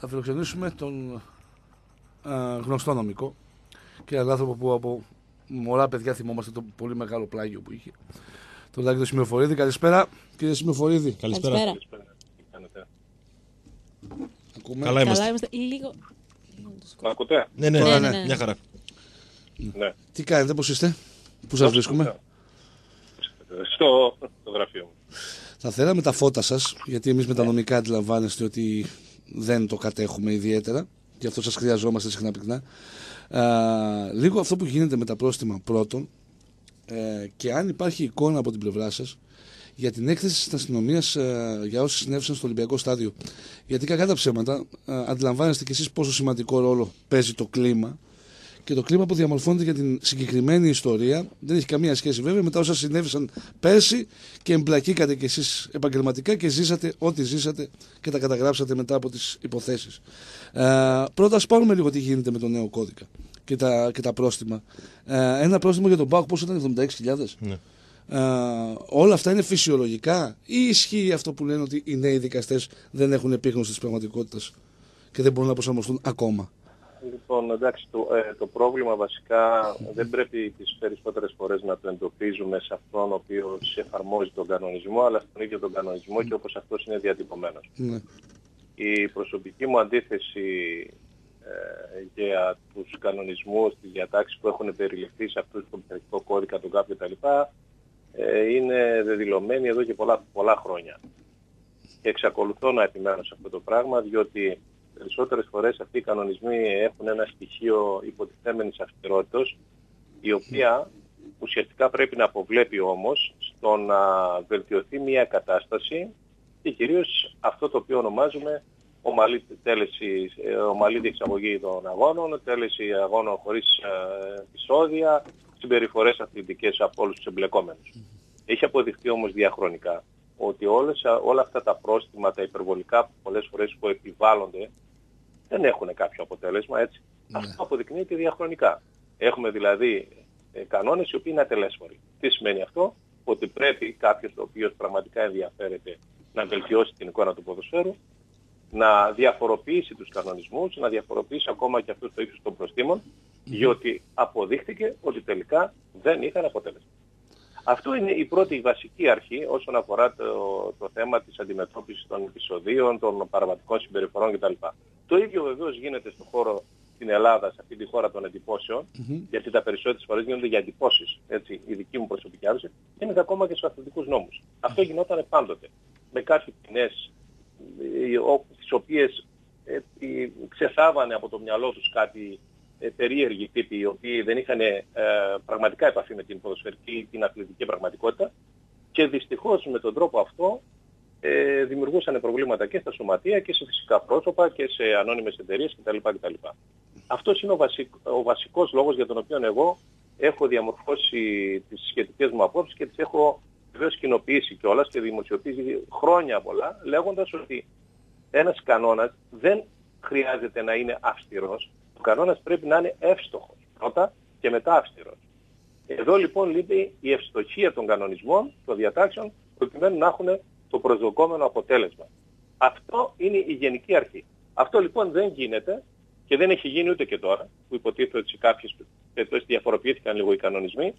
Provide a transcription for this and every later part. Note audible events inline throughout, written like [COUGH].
θα φιλοξενήσουμε τον α, γνωστό νομικό και έναν άνθρωπο που από μωρά παιδιά θυμόμαστε το πολύ μεγάλο πλάγιο που είχε. Τον Λάκη του Σημειοφορίδη. Καλησπέρα, κύριε Σημειοφορίδη. Καλησπέρα. Καλησπέρα. Τι κάνετε. Ακούμε. Καλά είμαστε. Καλά είμαστε. Λίγο. Μ' ακούτε; Ναι, ναι, Τώρα ναι, ναι. μια χαρά. Ναι. Τι κάνετε, πώς είστε, πού σας βρίσκουμε; Στο, στο γραφείο μου. Θα θέλαμε τα φώτα σας, γιατί εμείς με τα νομικά αντιλαμβάνεστε ότι δεν το κατέχουμε ιδιαίτερα. Γι' αυτό σας χρειαζόμαστε συχνά πυκνά. Α, λίγο αυτό που γίνεται με τα πρόστιμα πρώτον ε, και αν υπάρχει εικόνα από την πλευρά σας για την έκθεση της αστυνομίας ε, για όσοι συνέβησαν στο Ολυμπιακό Στάδιο. Γιατί κακά τα ψέματα ε, αντιλαμβάνεστε κι εσείς πόσο σημαντικό ρόλο παίζει το κλίμα και το κλίμα που διαμορφώνεται για την συγκεκριμένη ιστορία δεν έχει καμία σχέση βέβαια με τα όσα συνέβησαν πέρσι και εμπλακήκατε κι εσείς επαγγελματικά και ζήσατε ό,τι ζήσατε και τα καταγράψατε μετά από τις υποθέσεις. Ε, πρώτα ας πάρουμε λίγο τι γίνεται με το νέο κώδικα και τα, και τα πρόστιμα. Ε, ένα πρόστιμο για τον ΠΑΟΚ πόσο ήταν 76.000. Ναι. Ε, όλα αυτά είναι φυσιολογικά ή ισχύει αυτό που λένε ότι οι νέοι δικαστές δεν έχουν επίγνωση της πραγματικότητας και δεν μπορούν να προσαρμοστούν ακόμα; Λοιπόν, εντάξει, το, ε, το πρόβλημα βασικά δεν πρέπει τις περισσότερες φορές να το εντοπίζουμε σε αυτόν ο οποίος εφαρμόζει τον κανονισμό, αλλά στον ίδιο τον κανονισμό και όπως αυτός είναι διατυπωμένος. Ναι. Η προσωπική μου αντίθεση ε, για τους κανονισμούς, τις διατάξεις που έχουν περιληφθεί σε αυτούς τον πειθαρχικό κώδικα, τον κάποιο κτλ. Ε, είναι δεδηλωμένη εδώ και πολλά, πολλά χρόνια. Και εξακολουθώ να επιμένω σε αυτό το πράγμα, διότι περισσότερες φορές αυτοί οι κανονισμοί έχουν ένα στοιχείο υποτιθέμενης αυστηρότητας, η οποία ουσιαστικά πρέπει να αποβλέπει όμως στο να βελτιωθεί μια κατάσταση και κυρίως αυτό το οποίο ονομάζουμε ομαλή, τέλεση, ε, ομαλή διεξαγωγή των αγώνων, τέλεση αγώνων χωρίς ε, επεισόδια, συμπεριφορές αθλητικές από όλους τους εμπλεκόμενους. Έχει αποδειχθεί όμως διαχρονικά ότι όλες, όλα αυτά τα πρόστιμα, τα υπερβολικά πολλές φορές που επιβάλλονται, δεν έχουν κάποιο αποτέλεσμα, έτσι. Αυτό αποδεικνύεται διαχρονικά. Έχουμε δηλαδή ε, κανόνες οι οποίοι είναι ατελέσφοροι. Τι σημαίνει αυτό; Ότι πρέπει κάποιος ο οποίος πραγματικά ενδιαφέρεται να βελτιώσει την εικόνα του ποδοσφαίρου, να διαφοροποιήσει τους κανονισμούς, να διαφοροποιήσει ακόμα και αυτούς το ύψος των προστήμων, διότι αποδείχθηκε ότι τελικά δεν είχαν αποτέλεσμα. Αυτό είναι η πρώτη η βασική αρχή όσον αφορά το, το θέμα της αντιμετώπισης των επεισοδίων, των παραβατικών συμπεριφορών κτλ. Το ίδιο βεβαίως γίνεται στον χώρο στην Ελλάδα, σε αυτή τη χώρα των εντυπώσεων, γιατί τα περισσότερες φορές γίνονται για εντυπώσεις, έτσι, η δική μου προσωπική άποψη, γίνεται ακόμα και στους αθλητικούς νόμους. Αυτό γινόταν πάντοτε. Με κάποιες ποινές, ε, ο- τις οποίες ε, ε, ξεσάβανε από το μυαλό τους κάτι ε, περίεργοι τύποι οι οποίοι δεν είχαν ε, πραγματικά επαφή με την ποδοσφαιρική ή την αθλητική πραγματικότητα και δυστυχώς με τον τρόπο αυτό ε, δημιουργούσαν προβλήματα και στα σωματεία και σε φυσικά πρόσωπα και σε ανώνυμες εταιρείες κτλ. κτλ. Αυτός είναι ο, βασικ, ο βασικός λόγος για τον οποίο εγώ έχω διαμορφώσει τις σχετικές μου απόψεις και τις έχω βεβαίως κοινοποιήσει κιόλας και δημοσιοποιήσει χρόνια πολλά λέγοντας ότι ένας κανόνας δεν χρειάζεται να είναι αυστηρός. Ο κανόνας πρέπει να είναι εύστοχος πρώτα και μετά αυστηρός. Εδώ λοιπόν λείπει η ευστοχία των κανονισμών, των διατάξεων, προκειμένου να έχουν το προσδοκόμενο αποτέλεσμα. Αυτό είναι η γενική αρχή. Αυτό λοιπόν δεν γίνεται και δεν έχει γίνει ούτε και τώρα, που υποτίθεται ότι σε κάποιες περιπτώσεις διαφοροποιήθηκαν λίγο οι κανονισμοί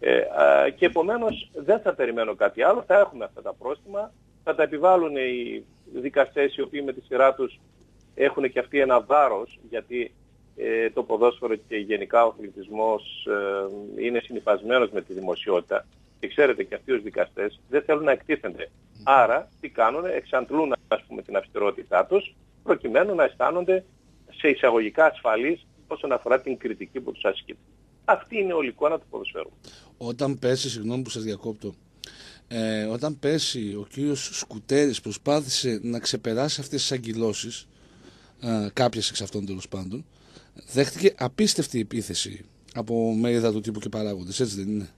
ε, α, και επομένως δεν θα περιμένω κάτι άλλο, θα έχουμε αυτά τα πρόστιμα, θα τα επιβάλλουν οι δικαστές οι οποίοι με τη σειρά τους έχουν και αυτοί ένα βάρος γιατί ε, το ποδόσφαιρο και γενικά ο αθλητισμός ε, είναι συνυφασμένος με τη δημοσιότητα και ξέρετε και αυτοί ως δικαστές δεν θέλουν να εκτίθενται. Άρα τι κάνουν, εξαντλούν ας πούμε την αυστηρότητά τους προκειμένου να αισθάνονται σε εισαγωγικά ασφαλείς όσον αφορά την κριτική που τους ασκείται. Αυτή είναι όλη η εικόνα του ποδοσφαίρου. Όταν πέσει, συγγνώμη που σας διακόπτω, ε, όταν πέσει ο κύριος Σκουτέρης προσπάθησε να ξεπεράσει αυτές τις αγκυλώσεις, ε, κάποιες εξ αυτών τέλος πάντων, δέχτηκε απίστευτη επίθεση από μερίδα του τύπου και παράγοντες, έτσι δεν είναι;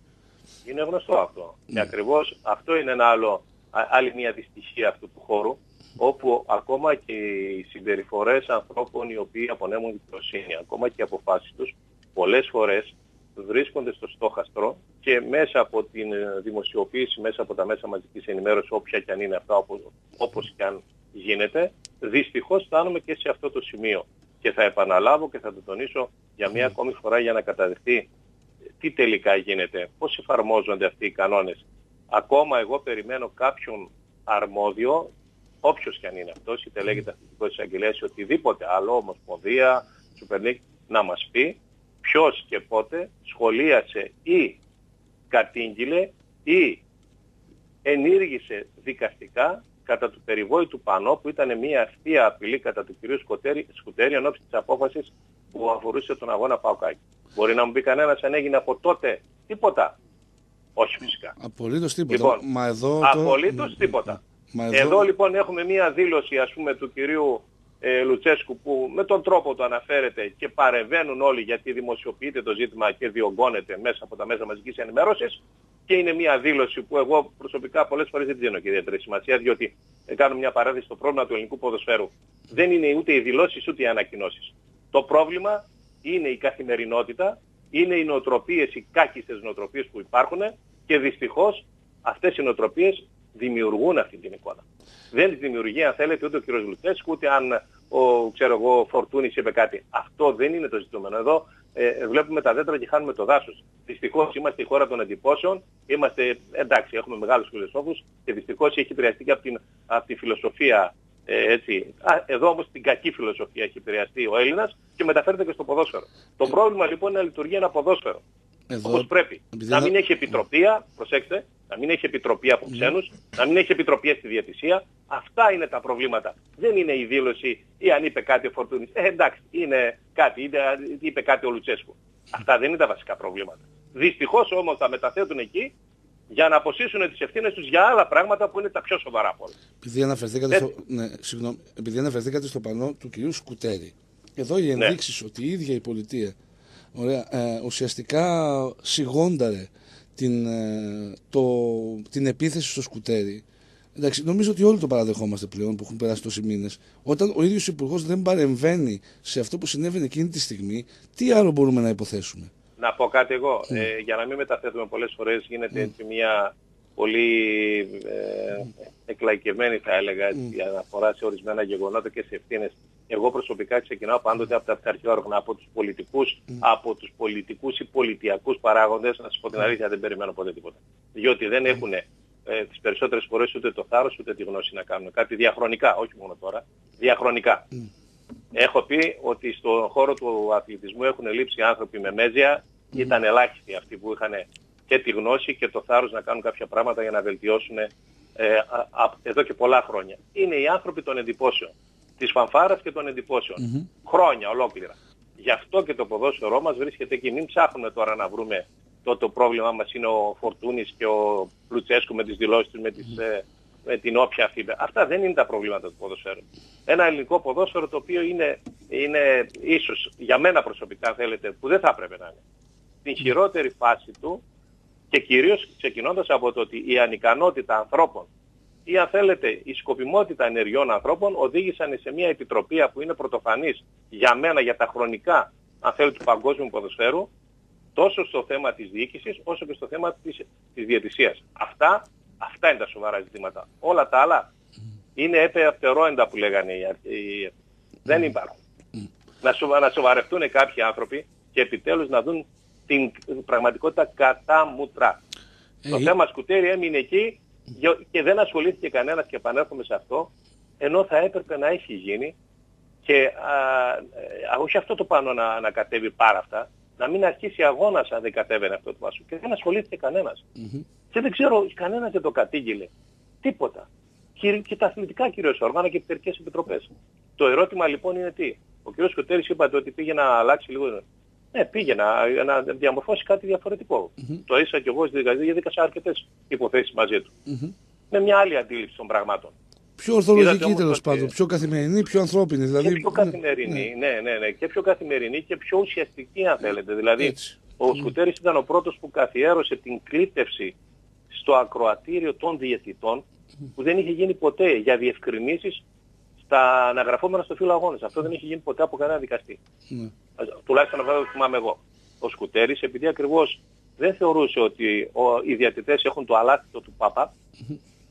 Είναι γνωστό αυτό. Και ακριβώς αυτό είναι ένα άλλο, α- άλλη μια δυστυχία αυτού του χώρου, όπου ακόμα και οι συμπεριφορές ανθρώπων οι οποίοι απονέμουν δικαιοσύνη, ακόμα και οι αποφάσεις τους, πολλές φορές βρίσκονται στο στόχαστρο και μέσα από την ε, δημοσιοποίηση, μέσα από τα μέσα μαζικής ενημέρωσης, όποια και αν είναι αυτά, όπως, όπως και αν γίνεται. Δυστυχώς φτάνουμε και σε αυτό το σημείο. Και θα επαναλάβω και θα το τονίσω για μία ακόμη φορά για να καταδεχτεί τι τελικά γίνεται, πώς εφαρμόζονται αυτοί οι κανόνες. Ακόμα εγώ περιμένω κάποιον αρμόδιο, όποιος και αν είναι αυτός, είτε λέγεται αθλητικός εισαγγελέας ή οτιδήποτε άλλο, ομοσπονδία, Super League, να μας πει ποιος και πότε σχολίασε ή κατήγγειλε ή ενήργησε δικαστικά κατά του περιβόητου πανό που ήταν μια ευθεία απειλή κατά του κυρίου Σκουτέρη, Σκουτέρη ενώπιση της απόφασης που αφορούσε τον αγώνα Παοκάκη. Μπορεί να μου πει κανένας αν έγινε από τότε τίποτα. Όχι φυσικά. Απολύτως τίποτα. Λοιπόν, Μα εδώ απολύτως τίποτα. Μα εδώ... εδώ λοιπόν έχουμε μία δήλωση ας πούμε του κυρίου ε, Λουτσέσκου που με τον τρόπο του αναφέρεται και παρεμβαίνουν όλοι γιατί δημοσιοποιείται το ζήτημα και διωγγώνεται μέσα από τα μέσα μαζικής ενημέρωσης και είναι μια δήλωση που εγώ προσωπικά πολλές φορές δεν τη δίνω και ιδιαίτερη σημασία διότι κάνω μια παράδειση στο πρόβλημα του ελληνικού ποδοσφαίρου. Δεν είναι ούτε οι δηλώσεις ούτε οι ανακοινώσεις. Το πρόβλημα είναι η καθημερινότητα, είναι οι νοοτροπίες, οι κάκιστες νοοτροπίες που υπάρχουν και δυστυχώς αυτές οι νοοτροπίες δημιουργούν αυτή την εικόνα. Δεν τη δημιουργεί αν θέλετε ούτε ο κ. Λουτσέσκου ούτε αν ο ξέρω εγώ, Φορτούνης είπε κάτι. Αυτό δεν είναι το ζητούμενο. Εδώ ε, βλέπουμε τα δέντρα και χάνουμε το δάσος. Δυστυχώς είμαστε η χώρα των εντυπώσεων. Είμαστε, εντάξει, έχουμε μεγάλους φιλοσόφους και δυστυχώς έχει επηρεαστεί και από, την, από τη φιλοσοφία ε, έτσι. Α, εδώ όμως την κακή φιλοσοφία έχει επηρεαστεί ο Έλληνας και μεταφέρεται και στο ποδόσφαιρο. Το πρόβλημα λοιπόν είναι να λειτουργεί ένα ποδόσφαιρο. Εδώ, όπως πρέπει. Να μην έχει επιτροπία, προσέξτε, να μην έχει επιτροπή από ξένους, να μην έχει επιτροπή στη διατησία. Αυτά είναι τα προβλήματα. Δεν είναι η δήλωση ή αν είπε κάτι ο Φορτούνης. Ε, εντάξει, είναι κάτι, είτε είπε κάτι ο Λουτσέσκου. Αυτά δεν είναι τα βασικά προβλήματα. Δυστυχώς όμως τα μεταθέτουν εκεί για να αποσύσουν τις ευθύνες τους για άλλα πράγματα που είναι τα πιο σοβαρά από όλα. Επειδή αναφερθήκατε, στο, ναι, συγγνώμη, επειδή αναφερθήκατε στο πανό του κυρίου Σκουτέρη, εδώ οι ενδείξεις ναι. ότι η ίδια η πολιτεία ωραία, ε, ουσιαστικά σιγόνταρε την, ε, το, την επίθεση στο σκουτέρι. Εντάξει, νομίζω ότι όλοι το παραδεχόμαστε πλέον που έχουν περάσει τόσοι μήνες. Όταν ο ίδιος Υπουργός δεν παρεμβαίνει σε αυτό που συνέβαινε εκείνη τη στιγμή, τι άλλο μπορούμε να υποθέσουμε; Να πω κάτι εγώ. Mm. Ε, για να μην μεταθέτουμε πολλές φορές, γίνεται mm. έτσι μια πολύ ε, εκλαϊκευμένη, θα έλεγα, έτσι, mm. αναφορά σε ορισμένα γεγονότα και σε ευθύνες εγώ προσωπικά ξεκινάω πάντοτε από τα αυταρχικά όργανα, από τους πολιτικούς, mm. από τους πολιτικούς ή πολιτιακούς παράγοντες, να σας πω την αλήθεια δεν περιμένω ποτέ τίποτα. Διότι δεν έχουν ε, τις περισσότερες φορές ούτε το θάρρος ούτε τη γνώση να κάνουν κάτι διαχρονικά, όχι μόνο τώρα, διαχρονικά. Mm. Έχω πει ότι στον χώρο του αθλητισμού έχουν λείψει άνθρωποι με μέζια, mm. ήταν ελάχιστοι αυτοί που είχαν και τη γνώση και το θάρρος να κάνουν κάποια πράγματα για να βελτιώσουν ε, α, εδώ και πολλά χρόνια. Είναι οι άνθρωποι των εντυπώσεων της φανφάρας και των εντυπωσεων Χρόνια ολόκληρα. Γι' αυτό και το ποδόσφαιρό μας βρίσκεται εκεί. Μην ψάχνουμε τώρα να βρούμε το, το πρόβλημα μας είναι ο Φορτούνης και ο Πλουτσέσκου με τις δηλώσεις τους, με, τις, ε, με την όποια αυτή. Αυτά δεν είναι τα προβλήματα του ποδοσφαίρου. Ένα ελληνικό ποδόσφαιρο το οποίο είναι, είναι ίσως για μένα προσωπικά θέλετε που δεν θα έπρεπε να είναι. Στην χειρότερη φάση του και κυρίως ξεκινώντας από το ότι η ανικανότητα ανθρώπων ή αν θέλετε η σκοπιμότητα ενεργειών ανθρώπων οδήγησαν σε μια επιτροπή που είναι πρωτοφανής για μένα για τα χρονικά αν θέλετε του παγκόσμιου ποδοσφαίρου τόσο στο θέμα της διοίκησης όσο και στο θέμα της, της διαιτησίας. Αυτά, αυτά είναι τα σοβαρά ζητήματα. Όλα τα άλλα είναι επεαυτερόεντα που λέγανε οι, οι, δεν υπάρχουν. Να, σοβα, να σοβαρευτούν κάποιοι άνθρωποι και επιτέλους να δουν την πραγματικότητα κατά μουτρά. Το ε, θέμα σκουτέρι έμεινε εκεί και δεν ασχολήθηκε κανένας και επανέρχομαι σε αυτό, ενώ θα έπρεπε να έχει γίνει και α, όχι αυτό το πάνω να, να κατέβει πάρα αυτά, να μην αρχίσει αγώνας αν δεν κατέβαινε αυτό το πάσο. Και δεν ασχολήθηκε κανένας. Mm-hmm. Και δεν ξέρω, κανένας δεν το κατήγγειλε. Τίποτα. Και, και τα αθλητικά κυρίως όργανα και επιτερικές επιτροπές. Το ερώτημα λοιπόν είναι τι; Ο κ. Σκοτέρης είπατε ότι πήγε να αλλάξει λίγο ναι, πήγε να, να διαμορφώσει κάτι διαφορετικό. Mm-hmm. Το έζησα και εγώ στη δικασία γιατί έδειξα αρκετές υποθέσεις μαζί του. Mm-hmm. Με μια άλλη αντίληψη των πραγμάτων. Πιο ορθολογική τέλος πάντων, πιο καθημερινή, πιο ανθρώπινη. Δηλαδή... Και πιο καθημερινή, ναι. ναι, ναι, ναι, και πιο καθημερινή και πιο ουσιαστική αν θέλετε. Δηλαδή, Έτσι. ο Σκουτέρης ήταν ο πρώτος που καθιέρωσε την κλήτευση στο ακροατήριο των διαιτητών που δεν είχε γίνει ποτέ για διευκρινήσεις στα αναγραφόμενα στο φύλλο αγώνες. Αυτό δεν έχει γίνει ποτέ από κανένα δικαστή. Mm. Τουλάχιστον αυτό το θυμάμαι εγώ. Ο Σκουτέρης, επειδή ακριβώς δεν θεωρούσε ότι ο, οι διατητές έχουν το αλάθητο του Πάπα,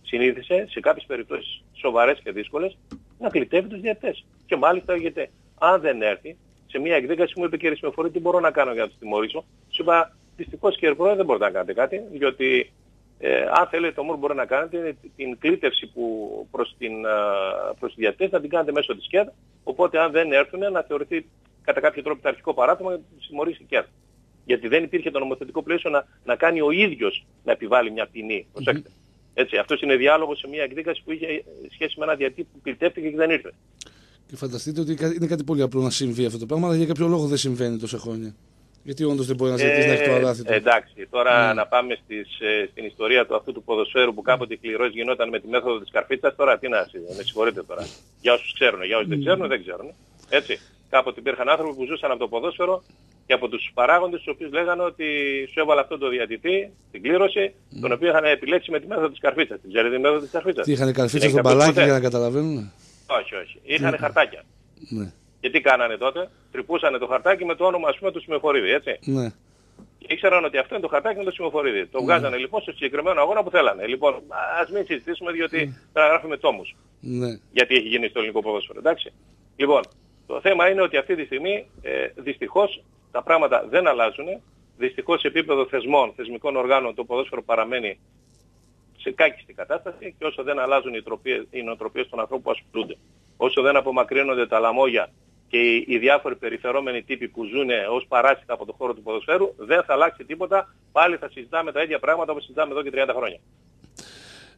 συνήθισε σε κάποιες περιπτώσεις σοβαρές και δύσκολες να κλητεύει τους διαιτές. Και μάλιστα γιατί αν δεν έρθει σε μια εκδίκαση μου είπε κύριε Σιμεφορή τι μπορώ να κάνω για να τους τιμωρήσω; Σου είπα δυστυχώς κύριε Πρόεδρε δεν μπορείτε να κάνετε κάτι διότι ε, αν θέλετε το μόνο που μπορεί να κάνετε την κλήτευση που προς, την, ε, προς τους διατές να την κάνετε μέσω της ΚΕΔ οπότε αν δεν έρθουν να θεωρηθεί κατά κάποιο τρόπο το αρχικό παράδειγμα για να συμμορήσει η ΚΕΔ. Γιατί δεν υπήρχε το νομοθετικό πλαίσιο να, να κάνει ο ίδιος να επιβάλλει μια ποινή. Προσέξτε. Έτσι, αυτός είναι διάλογος σε μια εκδίκαση που είχε σχέση με ένα διατή που κλητεύτηκε και δεν ήρθε. Και φανταστείτε ότι είναι κάτι πολύ απλό να συμβεί αυτό το πράγμα, αλλά για κάποιο λόγο δεν συμβαίνει τόσα χρόνια. Γιατί όντως δεν μπορεί να ζητήσει ε, να έχει το αλάθη του; Εντάξει, τώρα mm. να πάμε στις, ε, στην ιστορία του αυτού του ποδοσφαίρου που κάποτε κληρός γινόταν με τη μέθοδο της καρφίτσας, τώρα τι να με συγχωρείτε τώρα. Για όσους ξέρουν, για όσους mm. δεν ξέρουν, δεν ξέρουν. Έτσι. Κάποτε υπήρχαν άνθρωποι που ζούσαν από το ποδόσφαιρο και από τους παράγοντες τους οποίους λέγανε ότι σου έβαλε αυτό το διατητή, την κλήρωση, mm. τον οποίο είχαν επιλέξει με τη μέθοδο της καρφίτσας. Την ξέρετε τη μέθοδο της καρφίτσας; Τι είχαν καρφίτσα στο μπαλάκι για να καταλαβαίνουν. Όχι, όχι. Είχαν mm. χαρτάκια. Ναι. Και τι κάνανε τότε, τρυπούσανε το χαρτάκι με το όνομα ας πούμε του Συμμεφορίδη, έτσι. Ναι. Και ήξεραν ότι αυτό είναι το χαρτάκι με το Συμμεφορίδη. Το ναι. βγάζανε λοιπόν στο συγκεκριμένο αγώνα που θέλανε. Λοιπόν, ας μην συζητήσουμε διότι mm. πρέπει να γράφουμε τόμους. Ναι. Γιατί έχει γίνει στο ελληνικό ποδόσφαιρο, εντάξει. Λοιπόν, το θέμα είναι ότι αυτή τη στιγμή ε, δυστυχώς τα πράγματα δεν αλλάζουν. Δυστυχώς σε επίπεδο θεσμών, θεσμικών οργάνων το ποδόσφαιρο παραμένει σε κάκιστη κατάσταση και όσο δεν αλλάζουν οι, τροπίες, οι νοοτροπίες των ανθρώπων που ασχολούνται, όσο δεν απομακρύνονται τα λαμόγια και οι, οι διάφοροι περιφερόμενοι τύποι που ζουν ως παράσιτα από το χώρο του ποδοσφαίρου, δεν θα αλλάξει τίποτα. Πάλι θα συζητάμε τα ίδια πράγματα όπως συζητάμε εδώ και 30 χρόνια.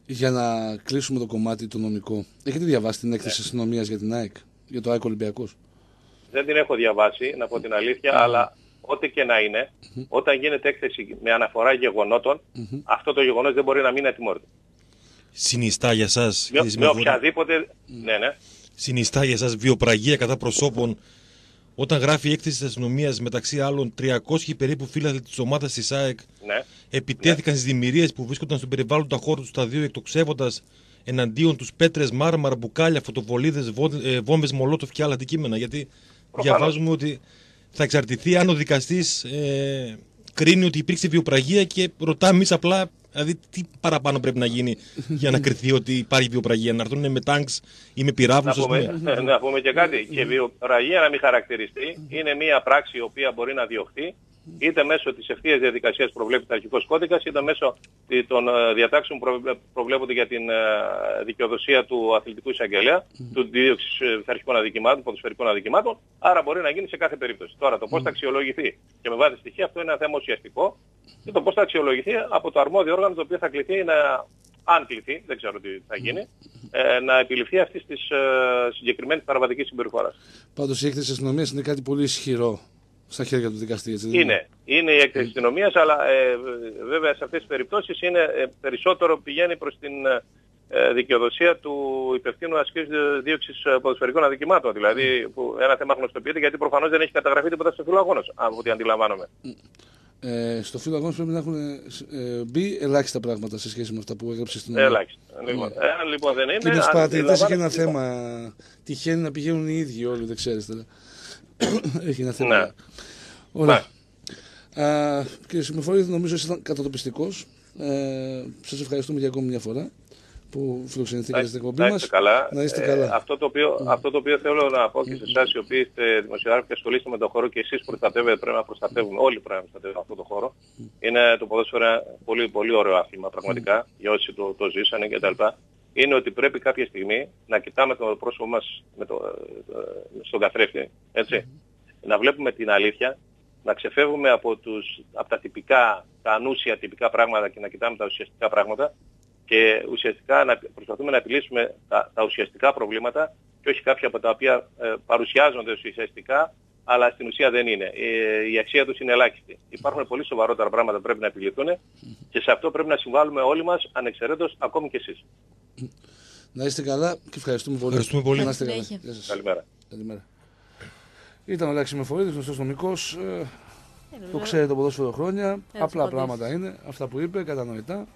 Για να κλείσουμε το κομμάτι το νομικό, έχετε διαβάσει την έκθεση ναι. αστυνομίας για την ΑΕΚ, για το ΑΕΚ Ολυμπιακός; Δεν την έχω διαβάσει, να πω την αλήθεια, αλλά ό,τι και να είναι, όταν γίνεται έκθεση με αναφορά γεγονότων, αυτό το γεγονός δεν μπορεί να μην ατιμωρείται. Συνιστά για σας. Με, με οποιαδήποτε... Ναι, ναι. Συνιστά για σας βιοπραγία κατά προσώπων όταν γράφει η έκθεση της αστυνομίας μεταξύ άλλων 300 περίπου φύλαθλοι της ομάδας της ΑΕΚ ναι. επιτέθηκαν ναι. στις δημιουργίες που βρίσκονταν στον περιβάλλοντα χώρο του σταδίου εκτοξεύοντας εναντίον τους πέτρες, μάρμαρα, μπουκάλια, φωτοβολίδες, ε, βόμβες, μολότοφ και άλλα αντικείμενα. Γιατί Προφανώς. διαβάζουμε ότι θα εξαρτηθεί αν ο δικαστής ε, κρίνει ότι υπήρξε βιοπραγία και ρωτάμε εμεί απλά Δηλαδή, τι παραπάνω πρέπει να γίνει για να κρυθεί ότι υπάρχει βιοπραγία, να έρθουν με τάγκ ή με πυράβλους. Να, πούμε, να πούμε και κάτι. Και βιοπραγία, να μην χαρακτηριστεί, είναι μια πράξη η οποία μπορεί να διωχθεί είτε μέσω της ευθείας διαδικασίας που προβλέπει το αρχικός κώδικας, είτε μέσω των ε, διατάξεων που προβλέπονται για την ε, δικαιοδοσία του αθλητικού εισαγγελέα, του δίωξης ε, αρχικών αδικημάτων, ποδοσφαιρικών αδικημάτων, άρα μπορεί να γίνει σε κάθε περίπτωση. Τώρα το πώς θα αξιολογηθεί και με βάση στοιχεία αυτό είναι ένα θέμα ουσιαστικό και το πώς θα αξιολογηθεί από το αρμόδιο όργανο το οποίο θα κληθεί να αν κληθεί, δεν ξέρω τι θα γίνει, ε, να επιληφθεί αυτή της ε, συγκεκριμένης παραβατικής συμπεριφοράς. Πάντως η έκθεση αστυνομίας είναι κάτι πολύ ισχυρό στα χέρια του δικαστή. Έτσι, είναι. Είναι; Η έκθεση αστυνομίας, αλλά ε, βέβαια σε αυτές τις περιπτώσεις είναι, ε, περισσότερο πηγαίνει προς την ε, δικαιοδοσία του υπευθύνου ασκής δίωξης ε, ποδοσφαιρικών αδικημάτων. Δηλαδή που ένα θέμα γνωστοποιείται γιατί προφανώς δεν έχει καταγραφεί τίποτα στο φύλλο από ό,τι αντιλαμβάνομαι. Ε, στο φύλλο αγώνος πρέπει να έχουν ε, μπει ελάχιστα πράγματα σε σχέση με αυτά που έγραψε στην Ελλάδα. Ελάχιστα. Λοιπόν, ε, λοιπόν δεν είναι. Και τους παρατηρητές έχει ένα θέμα. Τυχαίνει να πηγαίνουν οι ίδιοι όλοι, δεν ξέρεις τώρα. [COUGHS] Έχει ένα θέμα. Ναι. Ωραία. Ναι. κύριε Συμμεφορή, νομίζω ότι ήταν κατατοπιστικός. Ε, Σας ευχαριστούμε για ακόμη μια φορά που φιλοξενηθήκατε στην εκπομπή μας. Να είστε καλά. Ε, αυτό, το οποίο, mm. αυτό το οποίο θέλω να πω και σε εσάς οι οποίοι είστε δημοσιογράφοι και ασχολείστε με τον χώρο και εσείς προστατεύετε, πρέπει να προστατεύουμε, όλοι πρέπει να προστατεύουμε αυτό το χώρο. Mm. Είναι το ποδόσφαιρο ένα πολύ, πολύ ωραίο άθλημα πραγματικά mm. για όσοι το, το ζήσανε κτλ είναι ότι πρέπει κάποια στιγμή να κοιτάμε το πρόσωπο μας με το, ε, στον καθρέφτη, έτσι. Να βλέπουμε την αλήθεια, να ξεφεύγουμε από, τους, από τα τυπικά, τα ανούσια τυπικά πράγματα και να κοιτάμε τα ουσιαστικά πράγματα και ουσιαστικά να προσπαθούμε να επιλύσουμε τα, τα ουσιαστικά προβλήματα και όχι κάποια από τα οποία ε, παρουσιάζονται ουσιαστικά αλλά στην ουσία δεν είναι. Η, η αξία τους είναι ελάχιστη. Υπάρχουν πολύ σοβαρότερα πράγματα που πρέπει να επιληθούν και σε αυτό πρέπει να συμβάλλουμε όλοι μας ανεξαιρέτως ακόμη και εσείς. Να είστε καλά και ευχαριστούμε πολύ. Ευχαριστούμε πολύ. Να είστε καλά. Καλημέρα. Καλημέρα. Ήταν ο Λάξης Μεφορίδης, γνωστός νομικός. Ε, το ξέρετε το ποδόσφαιρο χρόνια. Απλά πράγματα είναι. Αυτά που είπε, κατανοητά.